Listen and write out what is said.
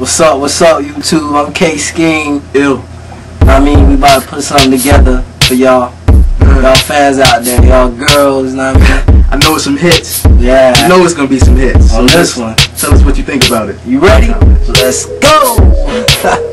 What's up? What's up, YouTube? I'm K-Skeem. Ew. I mean, we about to put something together for y'all. Mm. Y'all fans out there, y'all girls, know what I mean? I know it's some hits. Yeah. I know it's gonna be some hits. On this one. Tell us what you think about it. You ready? Let's go!